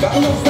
Gangnam Style.